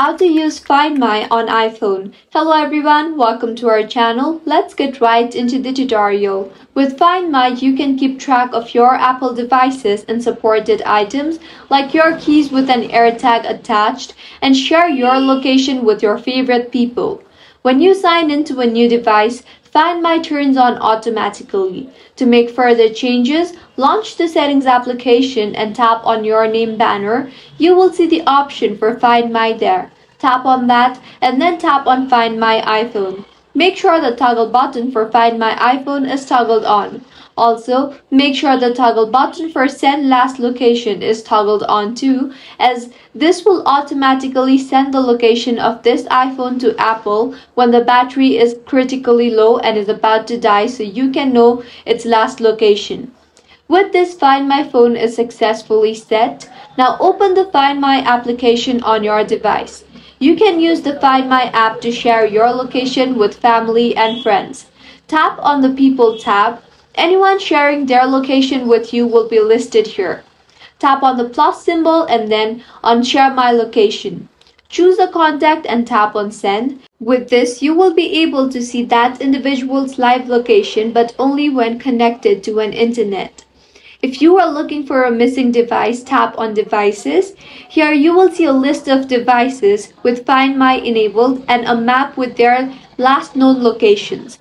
How to use Find My on iPhone. Hello everyone, welcome to our channel. Let's get right into the tutorial. With Find My, you can keep track of your Apple devices and supported items like your keys with an AirTag attached and share your location with your favorite people. When you sign into a new device, Find My turns on automatically. To make further changes, launch the Settings application and tap on your name banner. You will see the option for Find My there. Tap on that and then tap on Find My iPhone. Make sure the toggle button for Find My iPhone is toggled on. Also, make sure the toggle button for send last location is toggled on too as this will automatically send the location of this iPhone to Apple when the battery is critically low and is about to die so you can know its last location. With this Find My phone is successfully set, now open the Find My application on your device. You can use the Find My app to share your location with family and friends. Tap on the People tab Anyone sharing their location with you will be listed here. Tap on the plus symbol and then on Share My Location. Choose a contact and tap on Send. With this, you will be able to see that individual's live location but only when connected to an internet. If you are looking for a missing device, tap on Devices. Here you will see a list of devices with Find My enabled and a map with their last known locations.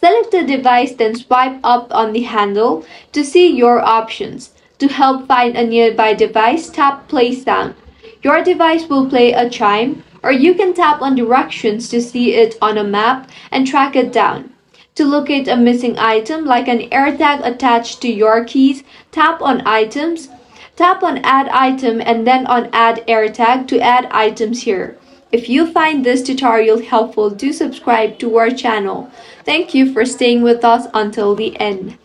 Select the device then swipe up on the handle to see your options. To help find a nearby device, tap play sound. Your device will play a chime or you can tap on directions to see it on a map and track it down. To locate a missing item like an AirTag attached to your keys, tap on items, tap on add item and then on add AirTag to add items here. If you find this tutorial helpful, do subscribe to our channel. Thank you for staying with us until the end.